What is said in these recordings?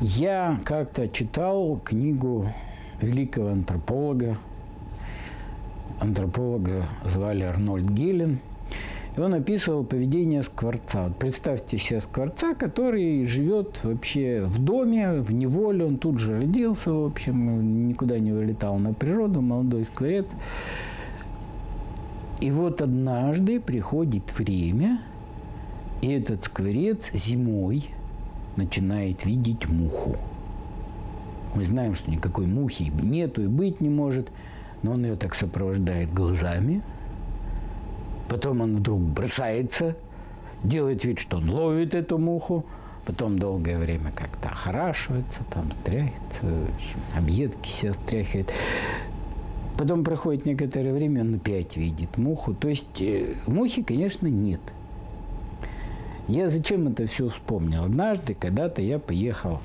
Я как-то читал книгу великого антрополога. Антрополога звали Арнольд Гелен. И он описывал поведение скворца. Представьте себе скворца, который живет вообще в доме, в неволе. Он тут же родился, в общем, никуда не вылетал на природу, молодой скворец. И вот однажды приходит время, и этот скворец зимой начинает видеть муху. Мы знаем, что никакой мухи нету и быть не может, но он ее так сопровождает глазами. Потом он вдруг бросается, делает вид, что он ловит эту муху, потом долгое время как-то охорашивается, там стряхивается, объедки себя стряхивает. Потом проходит некоторое время, он опять видит муху. То есть э, мухи, конечно, нет – я зачем это все вспомнил? Однажды, когда-то я поехал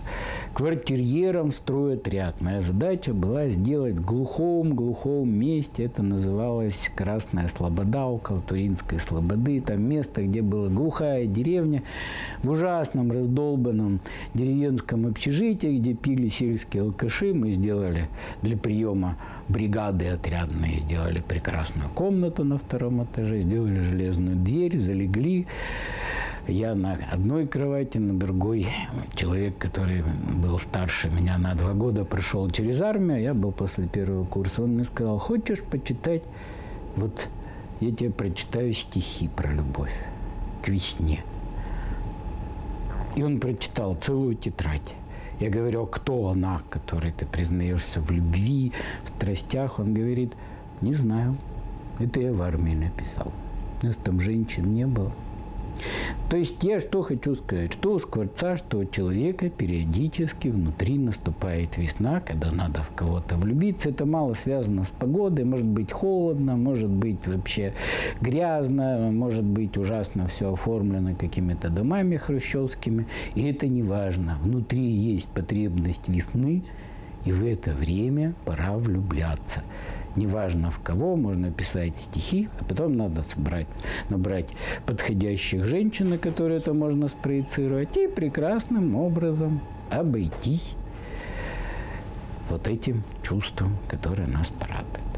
квартирьером в стройотряд. Моя задача была сделать в глухом-глухом месте. Это называлось Красная Слобода, около Туринской Слободы. Там место, где была глухая деревня, в ужасном раздолбанном деревенском общежитии, где пили сельские алкаши. Мы сделали для приема бригады отрядные, сделали прекрасную комнату на втором этаже, сделали железную дверь, залегли. Я на одной кровати, на другой человек, который был старше меня на два года, прошел через армию, я был после первого курса. Он мне сказал, хочешь почитать, вот я тебе прочитаю стихи про любовь к весне. И он прочитал целую тетрадь. Я говорю, а кто она, которой ты признаешься в любви, в страстях? Он говорит, не знаю. Это я в армии написал. У нас там женщин не было. То есть я что хочу сказать, что у скворца, что у человека периодически внутри наступает весна, когда надо в кого-то влюбиться. Это мало связано с погодой, может быть холодно, может быть вообще грязно, может быть ужасно все оформлено какими-то домами хрущевскими. И это не важно. Внутри есть потребность весны, и в это время пора влюбляться неважно в кого, можно писать стихи, а потом надо собрать, набрать подходящих женщин, на которые это можно спроецировать, и прекрасным образом обойтись вот этим чувством, которое нас порадует.